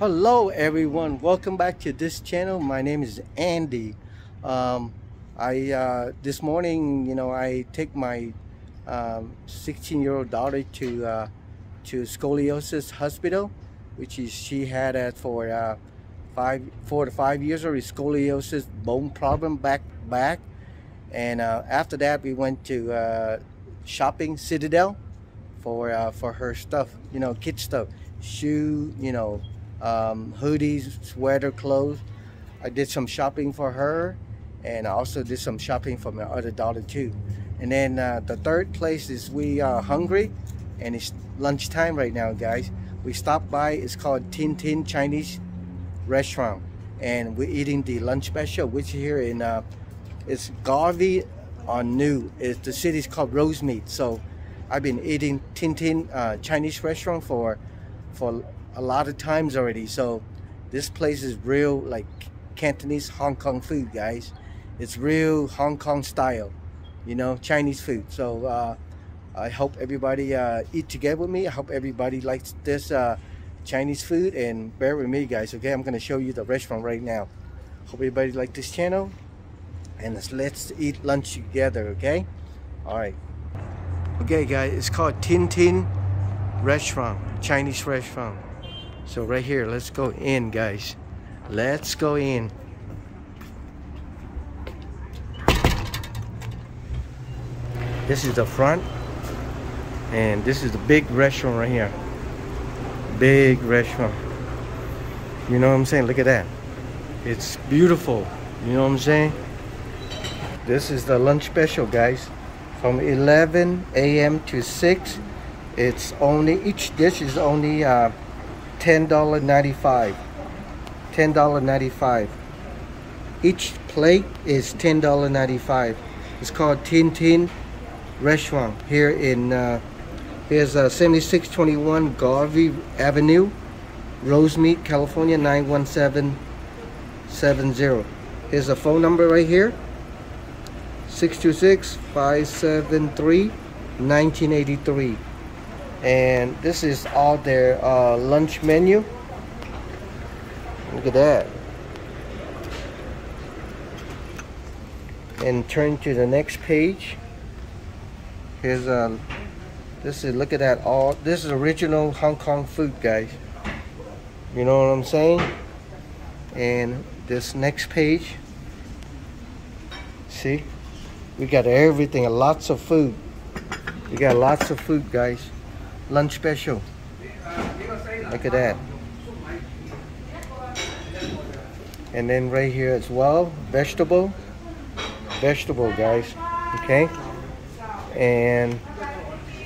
Hello everyone, welcome back to this channel. My name is Andy. Um, I uh, this morning, you know, I take my 16 um, year old daughter to uh, to scoliosis hospital, which is she had it for uh, five, four to five years of scoliosis bone problem back back, and uh, after that we went to uh, shopping Citadel for uh, for her stuff, you know, kid stuff, shoe, you know um, hoodies, sweater, clothes. I did some shopping for her and I also did some shopping for my other daughter too. And then uh, the third place is we are hungry and it's lunchtime right now guys. We stopped by, it's called Tin Tin Chinese restaurant and we're eating the lunch special which here in uh, it's Garvey on New. It's, the city's called Rosemead. So I've been eating Tin Tin uh, Chinese restaurant for for a lot of times already. So this place is real like Cantonese Hong Kong food, guys. It's real Hong Kong style, you know, Chinese food. So uh, I hope everybody uh, eat together with me. I hope everybody likes this uh, Chinese food and bear with me, guys. Okay, I'm gonna show you the restaurant right now. Hope everybody like this channel and let's, let's eat lunch together. Okay, all right. Okay, guys, it's called Tin Tin Restaurant, Chinese restaurant. So right here, let's go in, guys. Let's go in. This is the front. And this is the big restaurant right here. Big restaurant. You know what I'm saying? Look at that. It's beautiful. You know what I'm saying? This is the lunch special, guys. From 11 a.m. to 6. It's only, each dish is only uh, $10.95. $10.95. Each plate is $10.95. It's called Tin Tin Restaurant here in uh, here's uh, 7621 Garvey Avenue, Rosemead, California 91770. Here's a phone number right here. 626-573-1983 and this is all their uh, lunch menu. Look at that. And turn to the next page. Here's um this is look at that all this is original Hong Kong food guys. You know what I'm saying? And this next page. See? We got everything lots of food. We got lots of food guys lunch special. Look at that. And then right here as well, vegetable. Vegetable, guys. Okay? And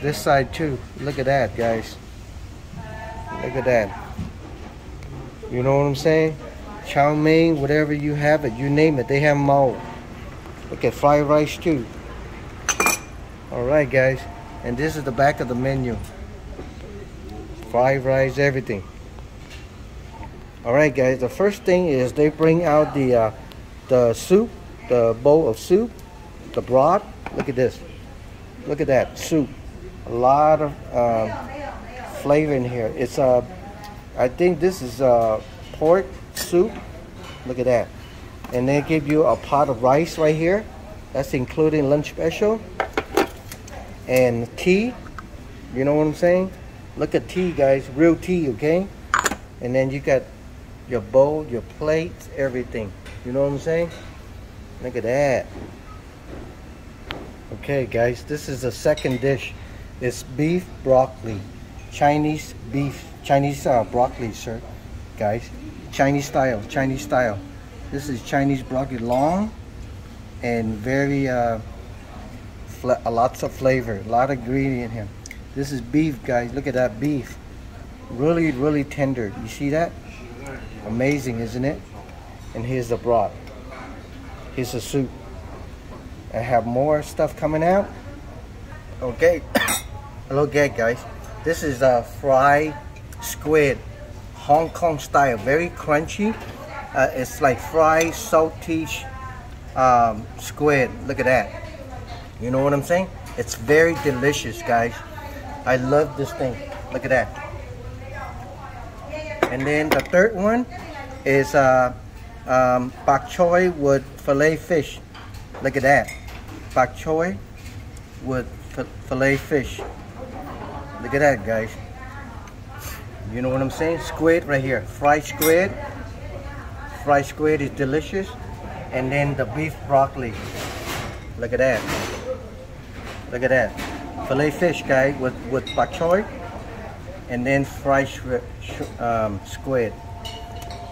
this side too. Look at that, guys. Look at that. You know what I'm saying? Chow mein, whatever you have it, you name it, they have them all. Look at fried rice too. Alright guys, and this is the back of the menu fried rice, everything. Alright guys, the first thing is they bring out the uh, the soup, the bowl of soup, the broth. Look at this. Look at that soup. A lot of um, flavor in here. It's a, uh, I think this is uh, pork soup. Look at that. And they give you a pot of rice right here. That's including lunch special. And tea. You know what I'm saying? Look at tea, guys. Real tea, okay? And then you got your bowl, your plates, everything. You know what I'm saying? Look at that. Okay, guys. This is the second dish. It's beef broccoli. Chinese beef. Chinese uh, broccoli, sir. Guys. Chinese style. Chinese style. This is Chinese broccoli. Long and very... Uh, lots of flavor. A lot of ingredient here. This is beef, guys. Look at that beef. Really, really tender. You see that? Amazing, isn't it? And here's the broth. Here's the soup. I have more stuff coming out. Okay. Hello, guys. This is a fried squid. Hong Kong style. Very crunchy. Uh, it's like fried salty um, squid. Look at that. You know what I'm saying? It's very delicious, guys. I love this thing. Look at that. And then the third one is uh, um, bok choy with filet fish. Look at that. Bok choy with filet fish. Look at that, guys. You know what I'm saying? Squid right here. Fried squid. Fried squid is delicious. And then the beef broccoli. Look at that. Look at that. Filet fish, guys, with, with bok choy. And then fried um, squid.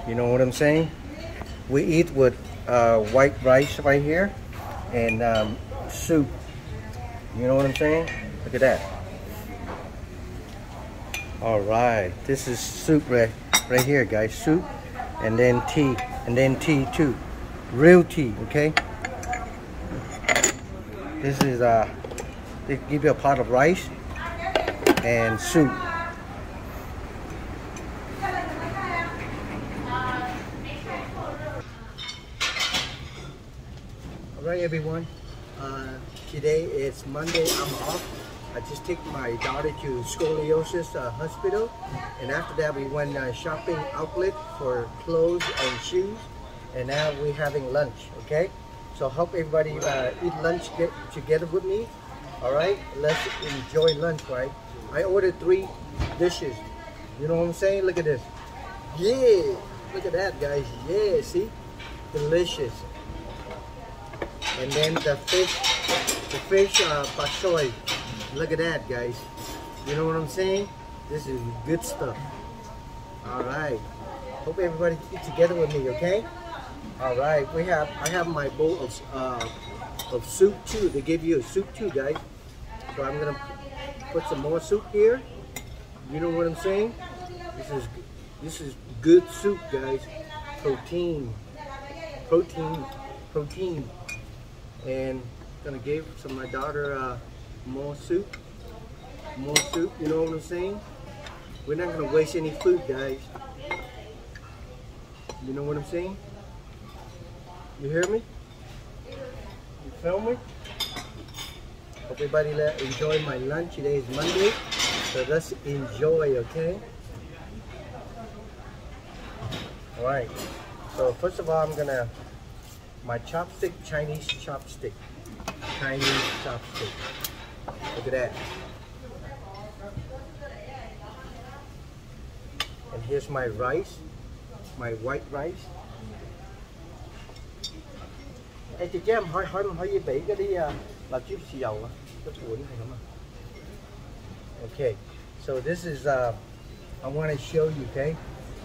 You know what I'm saying? We eat with uh, white rice right here. And um, soup. You know what I'm saying? Look at that. All right, this is soup right, right here, guys. Soup, and then tea, and then tea too. Real tea, okay? This is, uh, they give you a pot of rice and soup. All right, everyone. Uh, today is Monday. I'm off. I just took my daughter to scoliosis uh, hospital and after that we went uh, shopping outlet for clothes and shoes and now we're having lunch okay so hope everybody uh, eat lunch get together with me all right let's enjoy lunch right I ordered three dishes you know what I'm saying look at this yeah look at that guys yeah see delicious and then the fish the fish uh, choy Look at that, guys. You know what I'm saying? This is good stuff. All right. Hope everybody eat together with me, okay? All right. We have I have my bowl of uh, of soup too. They give you a soup too, guys. So I'm gonna put some more soup here. You know what I'm saying? This is this is good soup, guys. Protein, protein, protein, and gonna give some my daughter. Uh, more soup. More soup, you know what I'm saying? We're not gonna waste any food, guys. You know what I'm saying? You hear me? You feel me? Hope everybody enjoy my lunch. Today is Monday, so let's enjoy, okay? All right. So first of all, I'm gonna my chopstick, Chinese chopstick, Chinese chopstick. Look at that. And here's my rice, my white rice. Ê chị chứ em hỏi hỏi hỏi gì bị cái đi Okay, so this is uh, I want to show you, okay?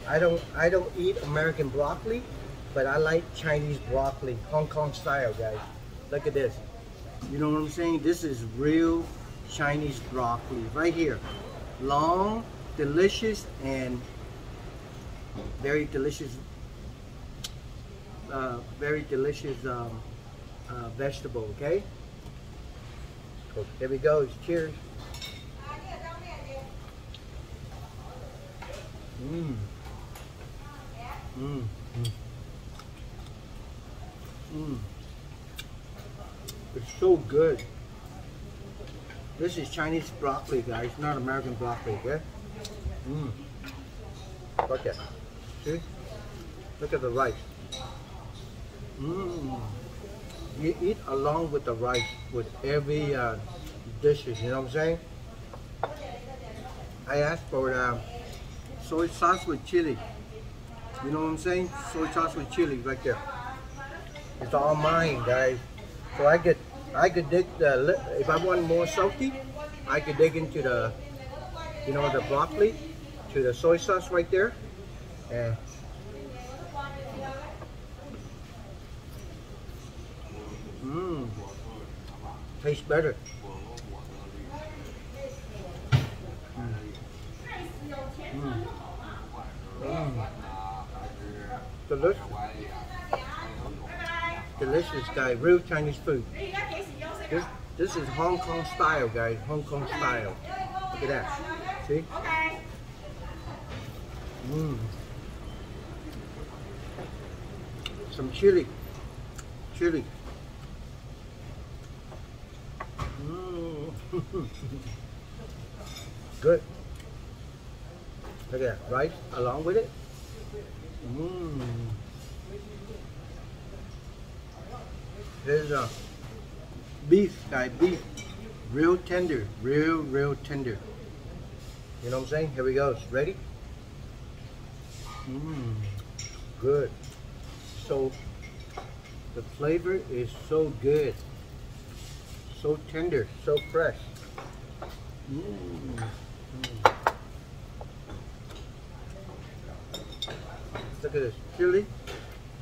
I don't I don't eat American broccoli, but I like Chinese broccoli, Hong Kong style, guys. Look at this. You know what I'm saying? This is real Chinese broccoli right here. Long, delicious, and very delicious, uh, very delicious um, uh, vegetable, okay? There we go. Cheers. Mmm. Mmm. Mmm. It's so good. This is Chinese broccoli, guys, not American broccoli, okay? Mmm. Look at See? Look at the rice. Mmm. You eat along with the rice with every uh, dishes, you know what I'm saying? I asked for uh, soy sauce with chili. You know what I'm saying? Soy sauce with chili right there. It's all mine, guys. So I get I could dig the, if I want more salty, I could dig into the, you know, the broccoli, to the soy sauce right there. And Mmm, tastes better. Mmm. Delicious. Delicious, guy. Real Chinese food. This, this is Hong Kong style, guys. Hong Kong style. Look at that. See? Mmm. Some chili. Chili. Mmm. Good. Look at that, rice along with it. Mmm. There's a beef, guy, beef. Real tender, real, real tender. You know what I'm saying? Here we go. Ready? Mmm. Good. So, the flavor is so good. So tender, so fresh. Mmm. Look at this chili,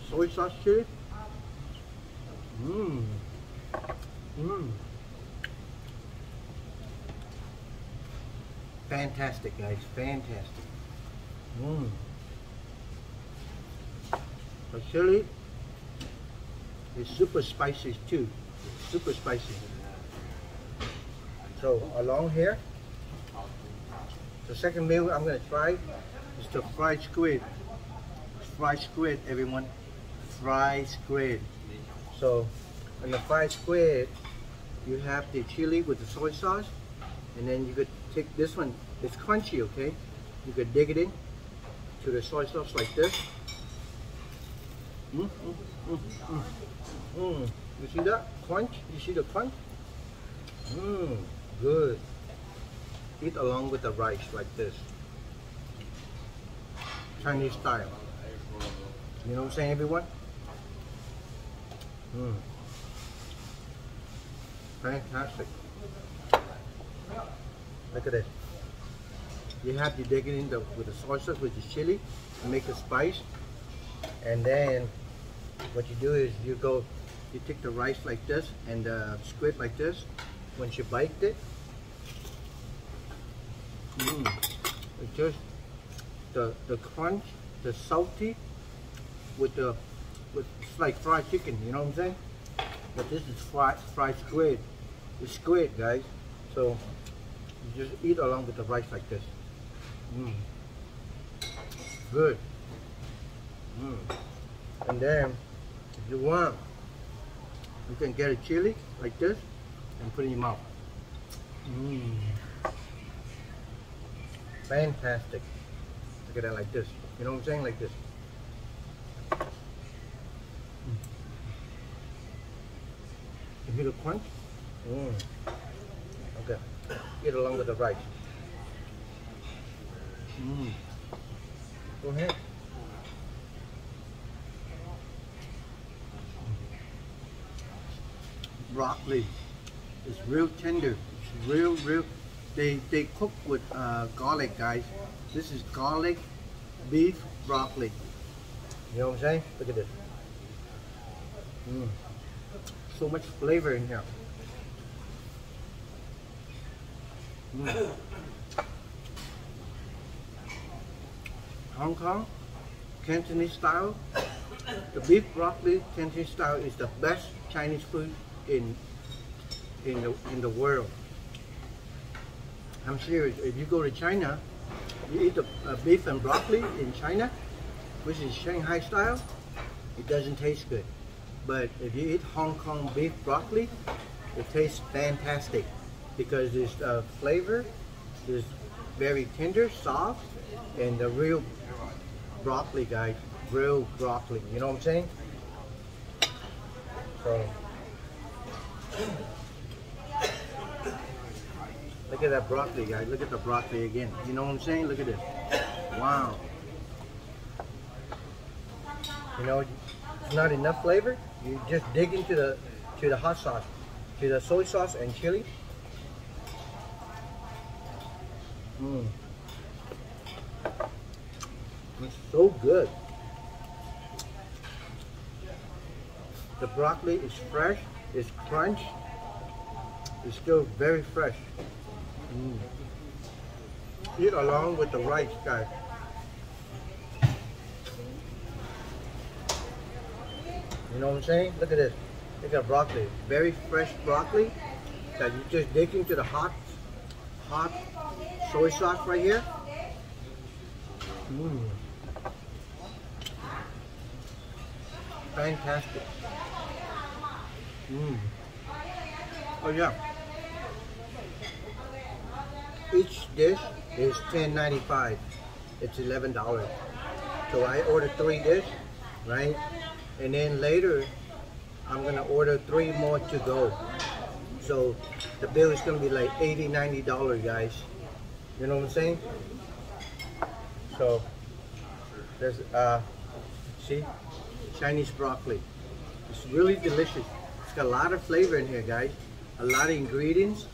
soy sauce chili. Mmm. Mmm. Fantastic, guys. Fantastic. Mmm. The chili is super spicy too. It's super spicy. So along here, the second meal I'm gonna try is the fried squid. Fried squid, everyone. Fried squid. So on the fried squid, you have the chili with the soy sauce, and then you could take this one. It's crunchy, okay? You could dig it in to the soy sauce like this. Mm, mm, mm, mm. mm. You see that crunch? You see the crunch? Mmm, good. Eat along with the rice like this. Chinese style. You know what I'm saying, everyone? Mmm. Fantastic. Look at this. You have to dig it in the, with the sauce, with the chili, make the spice. And then what you do is you go, you take the rice like this and the squid like this. You bite it, mm, it just the the crunch, the salty with the with it's like fried chicken. You know what I'm saying? But this is fried fried squid. It's squid, guys. So you just eat along with the rice like this. Mm. Good. Mm. And then if you want, you can get a chili like this and put it in your mouth. Mmm. Fantastic. Look at that like this. You know what I'm saying? Like this. Mm. You hear the crunch? Mmm. Okay. Get along with the rice. Mmm. Go ahead. broccoli. It's real tender. It's real, real. They they cook with uh, garlic, guys. This is garlic beef broccoli. You know what I'm saying? Look at this. Mm. So much flavor in here. Mm. Hong Kong, Cantonese style. The beef broccoli Cantonese style is the best Chinese food in in the in the world. I'm serious. If you go to China, you eat the uh, beef and broccoli in China, which is Shanghai style, it doesn't taste good. But if you eat Hong Kong beef broccoli, it tastes fantastic because this uh, flavor is very tender, soft, and the real broccoli, guys, real broccoli. You know what I'm saying? So. Look at that broccoli, guys. Look at the broccoli again. You know what I'm saying? Look at this. Wow. You know, it's not enough flavor. You just dig into the to the hot sauce, to the soy sauce and chili. Mmm. It's so good. The broccoli is fresh, it's crunch, it's still very fresh. Mm. Eat along with the rice, guys. You know what I'm saying? Look at this. Look at broccoli. Very fresh broccoli that you just dig into the hot, hot soy sauce right here. Mmm. Fantastic. Mmm. Oh yeah. Each dish is $10.95. it's eleven dollars. So I ordered three dish, right? And then later, I'm gonna order three more to go. So the bill is gonna be like 80 90 dollars, guys. You know what I'm saying? So there's uh, see, Chinese broccoli. It's really delicious. It's got a lot of flavor in here, guys. A lot of ingredients,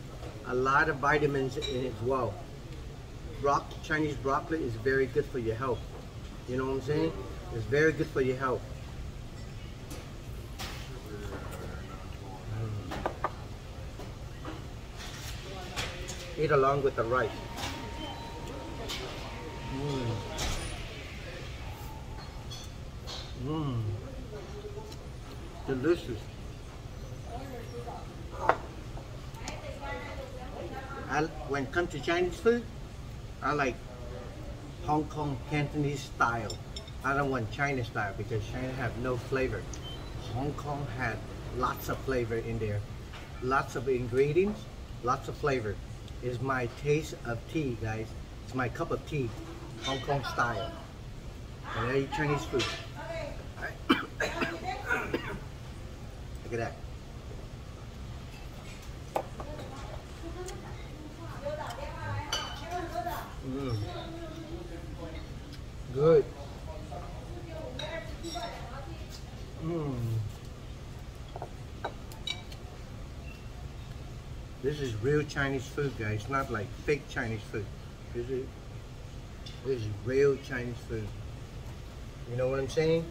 a lot of vitamins in it as well. Brock, Chinese broccoli is very good for your health. You know what I'm saying? It's very good for your health. Mm. Eat along with the rice. Mmm. Mmm. Delicious. I, when it comes to Chinese food, I like Hong Kong Cantonese style. I don't want China style because China have no flavor. Hong Kong had lots of flavor in there. Lots of ingredients, lots of flavor. Is my taste of tea, guys. It's my cup of tea, Hong Kong style. And I eat Chinese food. Look at that. Mm. Good. Mm. This is real Chinese food, guys. Not like fake Chinese food. This is this is real Chinese food. You know what I'm saying?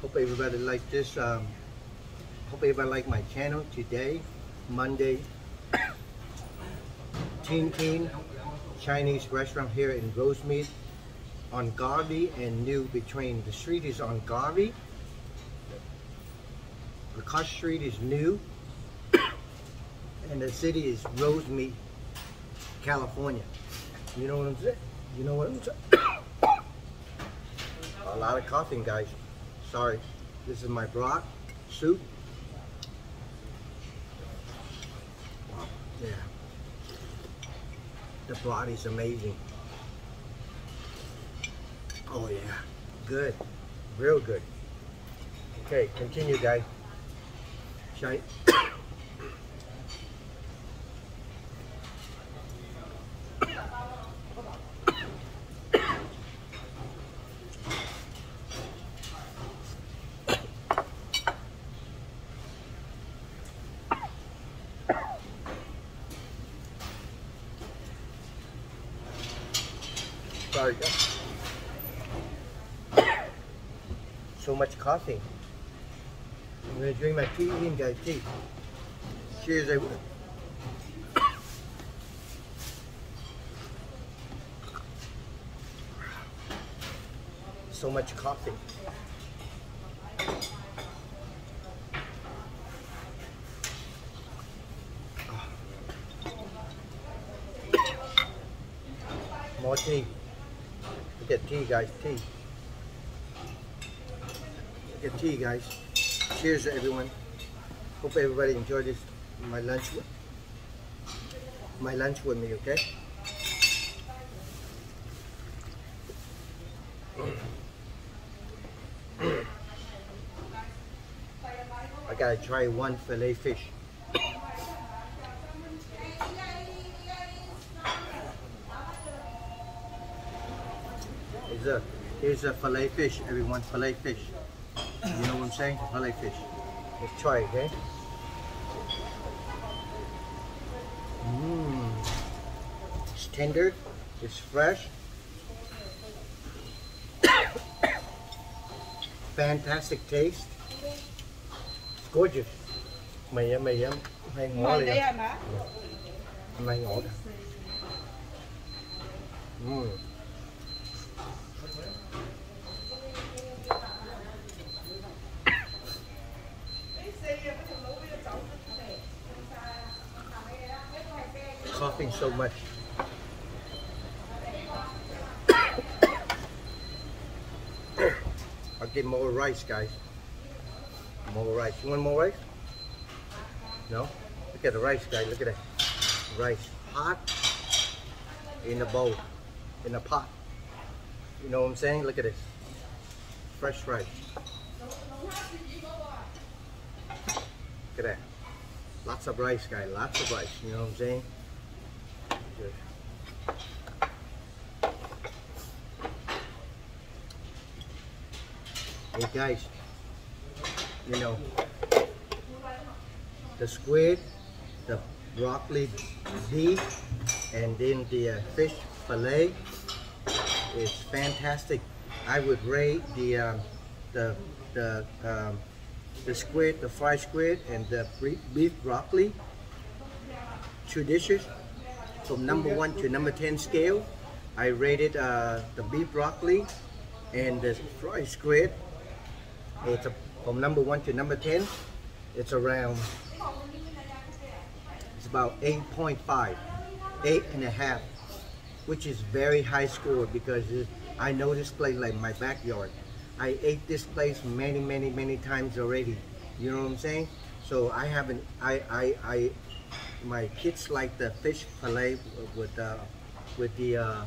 Hope everybody like this. Um, hope everybody like my channel today, Monday. Tin Tin Chinese restaurant here in Rosemead on Garvey and New between the street is on Garvey. Cross street is New and the city is Rosemead, California. You know what I'm saying? You know what I'm saying? A lot of coughing, guys. Sorry. This is my broth soup. Yeah. The broth is amazing. Oh yeah, good, real good. Okay, continue guys. Shall Sorry guys. So much coffee. I'm gonna drink my tea in guys, tea. Cheers everyone. So much coffee. More tea. Look at tea, guys. Tea. Look at tea, guys. Cheers to everyone. Hope everybody enjoyed this my lunch with my lunch with me, okay? I gotta try one fillet fish. Here's a, here's a fillet fish, everyone, fillet fish. You know what I'm saying? I like fish. Let's try it, okay? Mmm. It's tender, it's fresh. Fantastic taste. It's gorgeous. Mày mày mày ngó Mời liền. đây hả má? Mày ngó kìa. Mmm. coughing so much. I'll get more rice, guys. More rice. You want more rice? No? Look at the rice, guys. Look at that. Rice. Hot in the bowl. in the pot. You know what I'm saying? Look at this. Fresh rice. Look at that. Lots of rice, guys. Lots of rice. You know what I'm saying? Good. Hey guys, you know, the squid, the broccoli beef, and then the uh, fish fillet is fantastic. I would rate the um, the the um, the squid, the fried squid, and the beef broccoli two dishes from number one to number ten scale. I rated uh, the beef broccoli and the fried squid. It's a, from number one to number ten. It's around. It's about 8.5, eight and a half, which is very high score because I know this place like my backyard. I ate this place many, many, many times already. You know what I'm saying? So I haven't, I, I, I, my kids like the fish fillet with, uh, with the uh,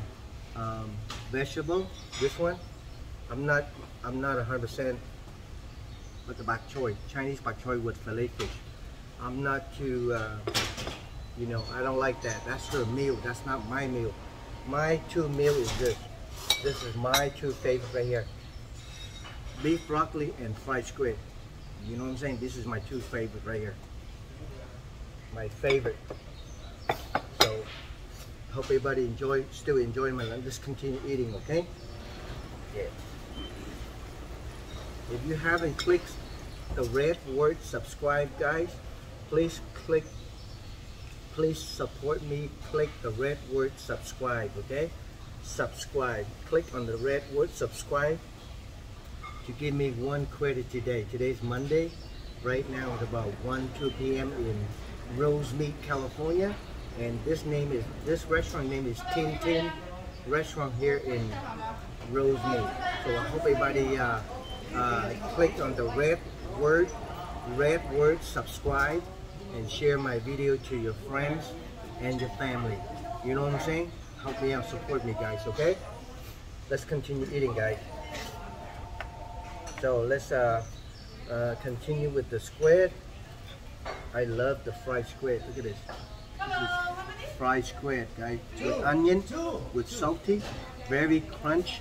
um, vegetable. This one, I'm not, I'm not 100% with the bok choy, Chinese bok choy with fillet fish. I'm not too, uh, you know, I don't like that. That's her meal. That's not my meal. My two meal is this. This is my two favorite right here. Beef broccoli and fried squid. You know what I'm saying? This is my two favorite right here. My favorite. So, hope everybody enjoy, still enjoying my lunch. Just continue eating, okay? Yeah. If you haven't clicked the red word subscribe, guys, please click please support me click the red word subscribe okay subscribe. Click on the red word subscribe to give me one credit today. Today's Monday. Right now it's about 1, 2 p.m. in Rosemead, California. And this name is, this restaurant name is Tin Tin Restaurant here in Rosemead. So I hope everybody uh, uh, click on the red word, red word subscribe and share my video to your friends and your family. You know what I'm saying? help me out, support me guys, okay? Let's continue eating guys. So let's uh, uh, continue with the squid. I love the fried squid. Look at this. this fried squid, guys. With onion, with salty, very crunch,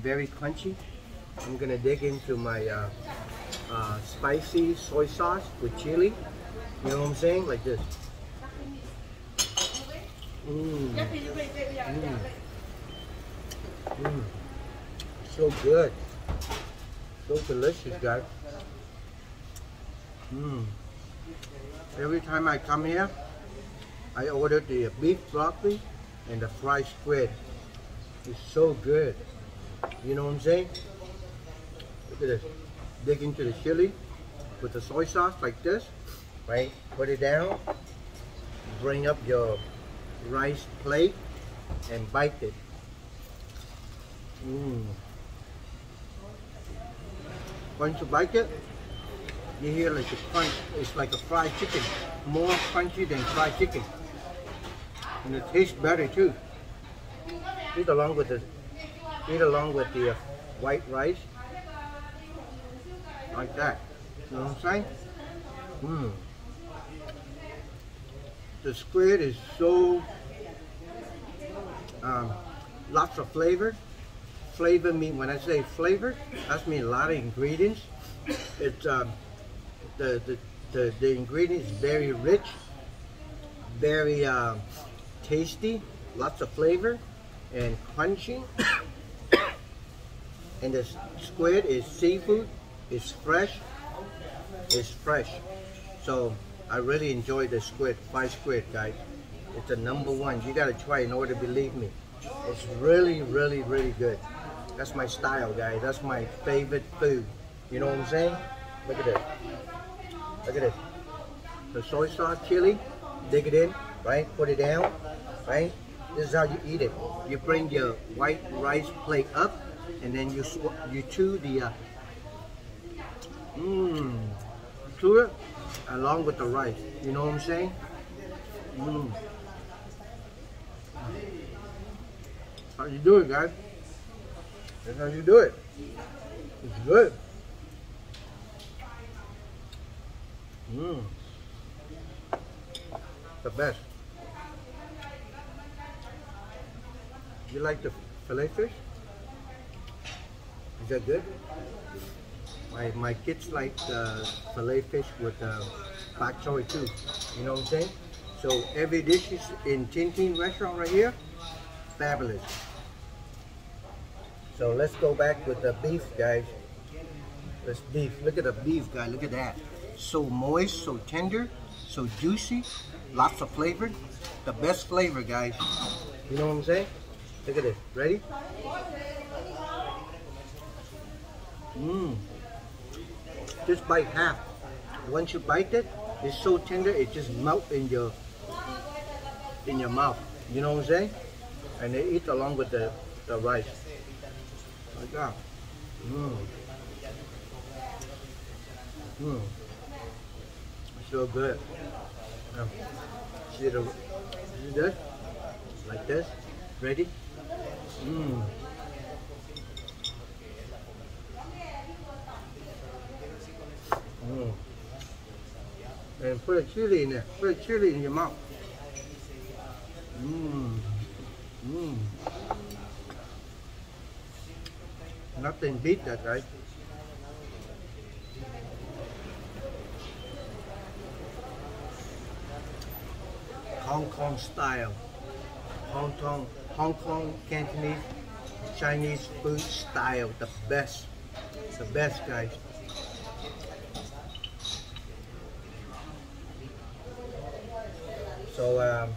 very crunchy. I'm gonna dig into my uh, uh, spicy soy sauce with chili. You know what I'm saying? Like this. Mm. Mm. Mm. So good. So delicious, guys. Mm. Every time I come here, I order the beef broccoli and the fried squid. It's so good. You know what I'm saying? Look at this. Dig into the chili with the soy sauce like this, right? Put it down. Bring up your rice plate and bite it. Mm. Once you bite it, you hear like a crunch. It's like a fried chicken, more crunchy than fried chicken, and it tastes better too. Eat along with the eat along with the uh, white rice, like that. You know what I'm saying? Mmm. The squid is so um, lots of flavor. Flavor mean when I say flavor, that's mean a lot of ingredients. It's um, the, the the the ingredients very rich, very uh, tasty, lots of flavor, and crunchy. and the squid is seafood. It's fresh. It's fresh. So I really enjoy the squid, fried squid, guys. It's the number one. You gotta try in order to believe me. It's really, really, really good. That's my style, guys. That's my favorite food. You know what I'm saying? Look at this. Look at this. The soy sauce chili, dig it in, right? Put it down, right? This is how you eat it. You bring your white rice plate up, and then you you chew the uh, mmm, chew it along with the rice. You know what I'm saying? Mmm. How you do it, guys? That's how you do it. It's good. Mmm. The best. You like the fillet fish? Is that good? My, my kids like the fillet fish with uh, bok choy too. You know what I'm saying? So every dish is in Tintin restaurant right here. Fabulous. So let's go back with the beef, guys. Let's beef. Look at the beef, guys. Look at that. So moist, so tender, so juicy. Lots of flavor. The best flavor, guys. You know what I'm saying? Look at this. Ready? Mmm. Just bite half. Once you bite it, it's so tender, it just melt in your in your mouth. You know what I'm saying? And they eat along with the, the rice. Like that. Mmm. Mmm. So good. See the see? Like this? Ready? Mmm. Mm. And put a chili in there. Put a chili in your mouth. Mmm. Mmm. Nothing beat that, right? Hong Kong style. Hong Kong, Hong Kong Cantonese Chinese food style. The best. The best, guys. So um,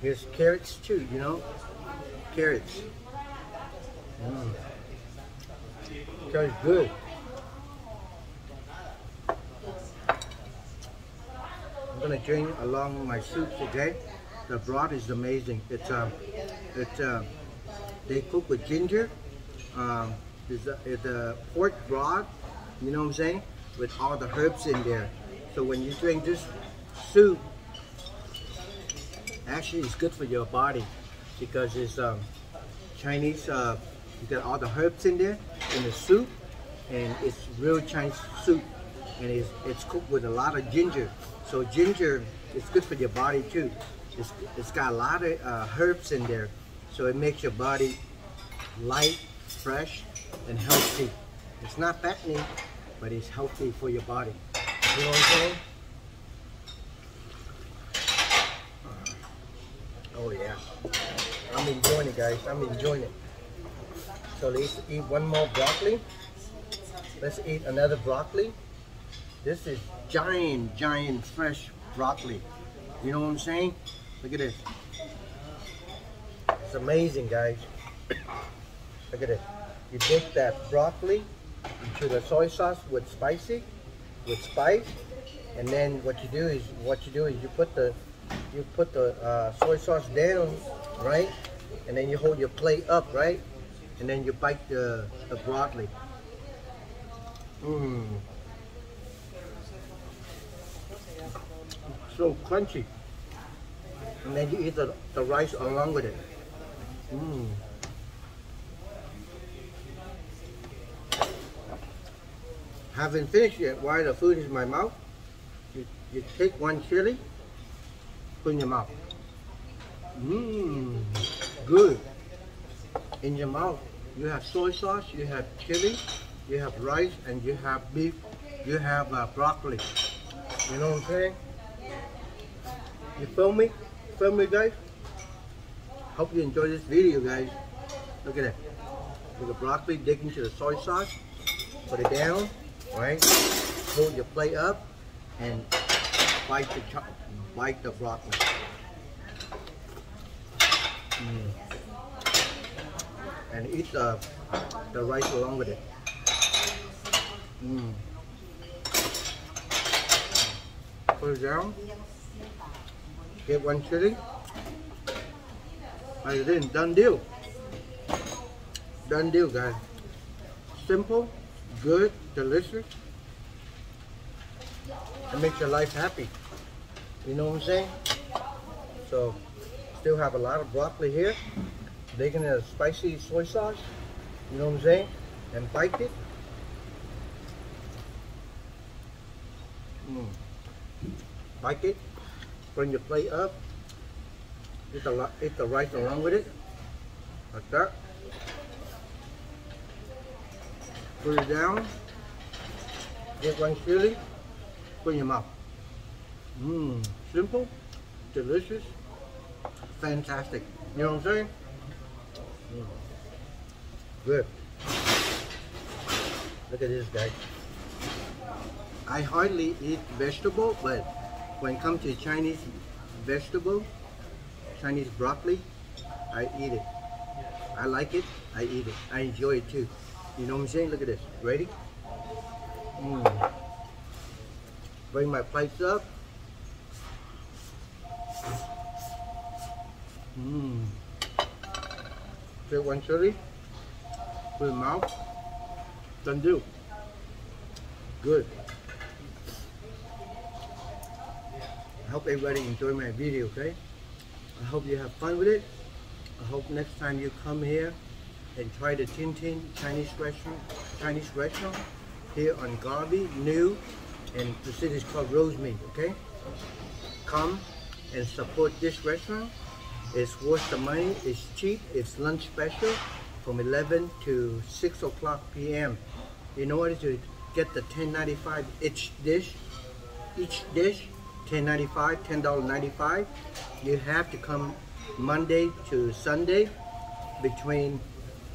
here's carrots too, you know, carrots. Mm. Carrots good. I'm gonna drink along my soup today. The broth is amazing. It's um, it's uh, they cook with ginger. Um, it's a, it's a pork broth. You know what I'm saying? With all the herbs in there. So when you drink this soup, actually it's good for your body because it's um, Chinese, uh, you got all the herbs in there in the soup and it's real Chinese soup and it's, it's cooked with a lot of ginger. So ginger is good for your body too. It's, it's got a lot of uh, herbs in there so it makes your body light, fresh, and healthy. It's not fattening, but it's healthy for your body. You know what I'm saying? Oh yeah. I'm enjoying it guys. I'm enjoying it. So let's eat one more broccoli. Let's eat another broccoli. This is giant, giant fresh broccoli. You know what I'm saying? Look at this. It's amazing guys. Look at it. You dip that broccoli into the soy sauce with spicy, with spice, and then what you do is what you do is you put the you put the uh, soy sauce down, right? And then you hold your plate up, right? And then you bite the, the broccoli. Mmm. So crunchy. And then you eat the, the rice along with it. Mmm. Haven't finished yet while the food is in my mouth. You, you take one chili, put in your mouth. Mmm, good. In your mouth, you have soy sauce, you have chili, you have rice, and you have beef, you have uh, broccoli. You know what I'm saying? You feel me? Feel me, guys? Hope you enjoy this video, guys. Look at it. With the broccoli, dig into the soy sauce, put it down, right? Hold your plate up, and bite the bite the broccoli. Mm. And eat the, the rice along with it. Mm. Down. Get one chili. I did done deal. Done deal, guys. Simple, good, delicious. It makes your life happy. You know what I'm saying? So, still have a lot of broccoli here. They can have spicy soy sauce, you know what I'm saying? And bite it. Mm. Bite it. Bring your plate up. Eat the, eat the rice along with it. Like that. Put it down. Get one chili. Put in your mouth. Mmm. Simple. Delicious. Fantastic. You know what I'm saying? Mm. Good. Look at this guy. I hardly eat vegetable, but when it comes to Chinese vegetable, Chinese broccoli, I eat it. I like it, I eat it. I enjoy it too. You know what I'm saying? Look at this. Ready? Mm. Bring my plates up. Mmm. Take one chili. Put in mouth. Done do. Good. Hope everybody enjoy my video, okay? I hope you have fun with it. I hope next time you come here and try the Tin Tin Chinese restaurant, Chinese restaurant here on Garvey, new, and the city is called Rosemead, okay? Come and support this restaurant. It's worth the money, it's cheap, it's lunch special from 11 to 6 o'clock p.m. In order to get the 10.95 each dish, each dish, 10.95, $10.95, you have to come Monday to Sunday between,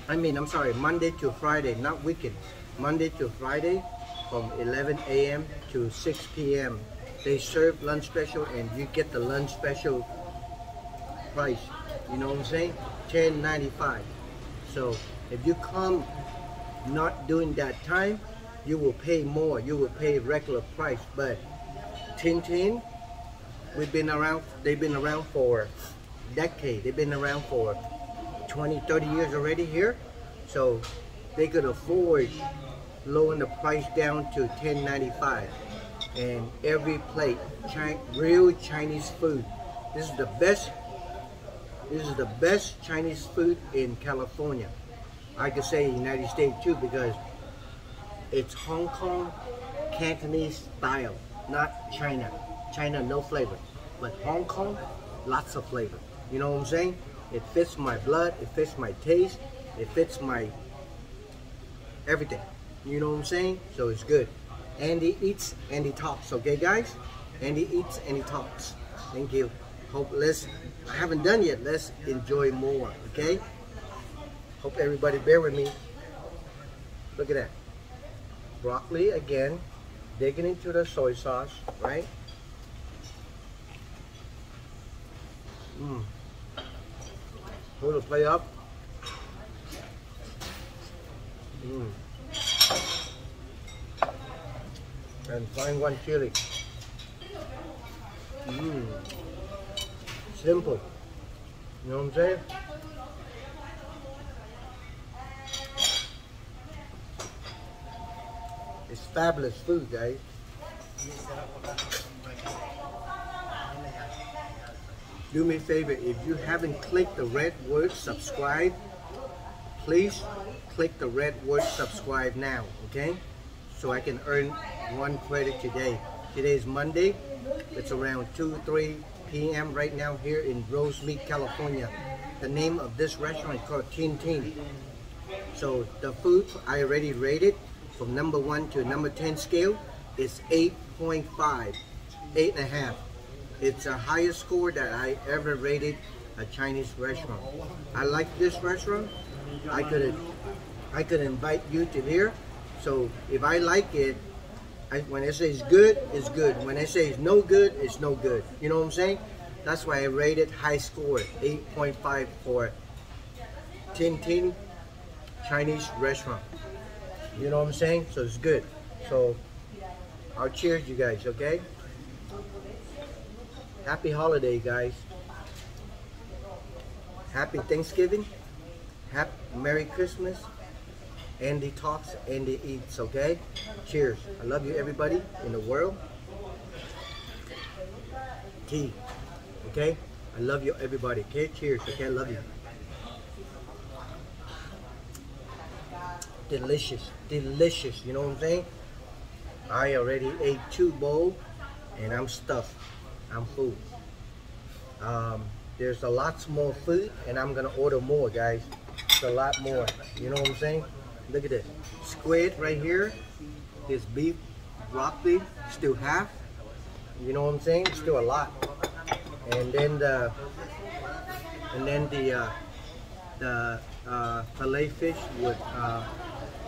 I mean, I'm sorry, Monday to Friday, not weekend. Monday to Friday from 11 a.m. to 6 p.m. They serve lunch special and you get the lunch special price. You know what I'm saying? 10.95. So if you come not during that time, you will pay more. You will pay regular price. But Tin Tin, we've been around, they've been around for decade. They've been around for 20, 30 years already here. So they could afford lowering the price down to 10.95 and every plate Chi real Chinese food this is the best this is the best Chinese food in California I could say United States too because it's Hong Kong Cantonese style not China China no flavor but Hong Kong lots of flavor you know what I'm saying it fits my blood it fits my taste it fits my everything you know what I'm saying? So it's good. Andy eats and he talks, okay guys? Andy eats and he talks. Thank you. Hope let's, I haven't done yet, let's enjoy more, okay? Hope everybody bear with me. Look at that. Broccoli again, digging into the soy sauce, right? Mmm. Hold the plate up. Mmm. and find one chili. Mmm. Simple. You know what I'm saying? It's fabulous food, guys. Do me a favor, if you haven't clicked the red word subscribe, please click the red word subscribe now, okay? So I can earn one credit today. Today is Monday. It's around 2, 3 p.m. right now here in Rosemead, California. The name of this restaurant is called Tin Tin. So the food I already rated from number 1 to number 10 scale is 8.5, 8.5. It's the highest score that I ever rated a Chinese restaurant. I like this restaurant. I could I could invite you to here. So if I like it, I, when I say it's good, it's good. When I say it's no good, it's no good. You know what I'm saying? That's why I rated high score, 8.5 for Tin Tin Chinese restaurant. You know what I'm saying? So it's good. So I'll cheers you guys, okay? Happy holiday, guys. Happy Thanksgiving. Happy Merry Christmas. And Andy talks, and Andy eats, okay? Cheers. I love you, everybody in the world. Tea, okay? I love you, everybody, okay? Cheers, okay? I love you. delicious, delicious. You know what I'm saying? I already ate two bowl, and I'm stuffed. I'm full. Um, there's a lot more food, and I'm gonna order more, guys. It's a lot more. You know what I'm saying? Look at this. Squid right here. This beef broccoli, still half. You know what I'm saying? Still a lot. And then the and then the uh, the uh, fillet fish with uh,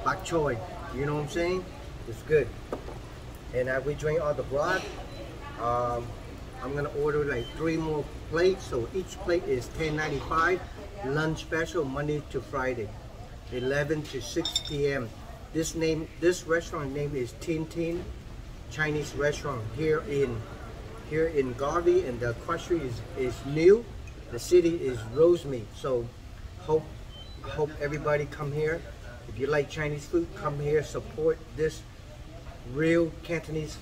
bok choy. You know what I'm saying? It's good. And as we drink all the broth, um, I'm gonna order like three more plates. So each plate is $10.95. Lunch special Monday to Friday, 11 to 6 p.m. This name, this restaurant name is Tin Tin Chinese restaurant here in here in Garvey, and the country is is new. The city is Rosemead. So hope hope everybody come here. If you like Chinese food, come here. Support this real Cantonese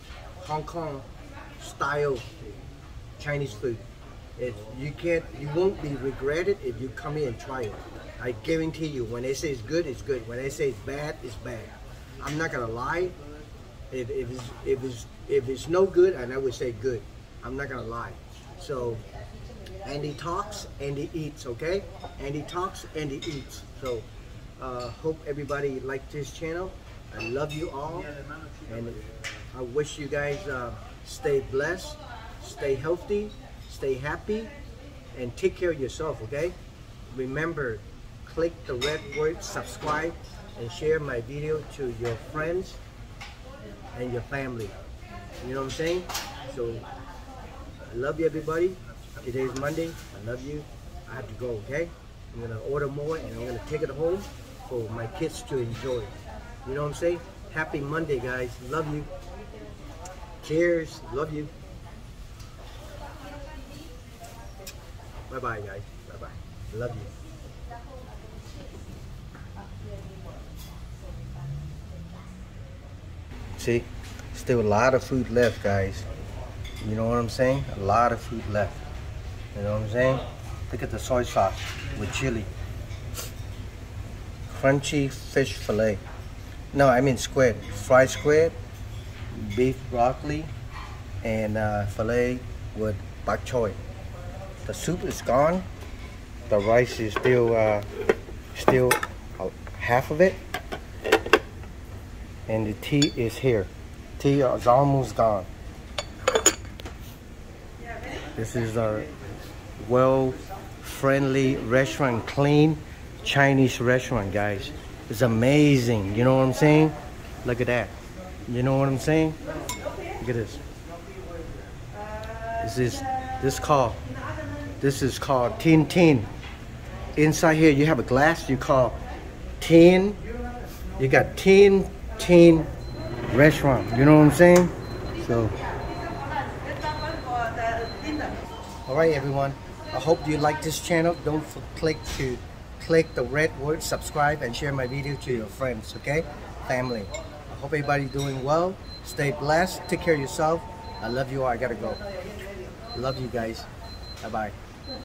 Hong Kong style Chinese food. If you can't, you won't be regretted if you come here and try it. I guarantee you, when they say it's good, it's good. When they say it's bad, it's bad. I'm not gonna lie. If, if it's if it's if it's no good, and I would say good. I'm not gonna lie. So Andy talks, and he eats. Okay, Andy talks, and he eats. So uh, hope everybody liked this channel. I love you all, and I wish you guys uh, stay blessed, stay healthy, stay happy, and take care of yourself, okay? Remember, click the red word subscribe and share my video to your friends and your family. You know what I'm saying? So, I love you everybody. Today's Monday. I love you. I have to go, okay? I'm gonna order more and I'm gonna take it home for my kids to enjoy. You know what I'm saying? Happy Monday, guys. Love you. Cheers. Love you. Bye-bye, guys. Bye-bye. Love you. See, still a lot of food left, guys. You know what I'm saying? A lot of food left. You know what I'm saying? Look at the soy sauce with chili. Crunchy fish fillet. No, I mean squid. Fried squid, beef broccoli, and uh, fillet with bok choy. The soup is gone. The rice is still uh, still uh, half of it, and the tea is here. Tea is almost gone. This is a well-friendly restaurant, clean Chinese restaurant, guys. It's amazing. You know what I'm saying? Look at that. You know what I'm saying? Look at this. This is this called this is called Tin Tin. Inside here you have a glass you call Tin. You got Tin Tin restaurant. You know what I'm saying? So Alright everyone. I hope you like this channel. Don't click to click the red word subscribe and share my video to your friends, okay? Family. I hope everybody doing well. Stay blessed. Take care of yourself. I love you all. I gotta go. Love you guys. Bye-bye.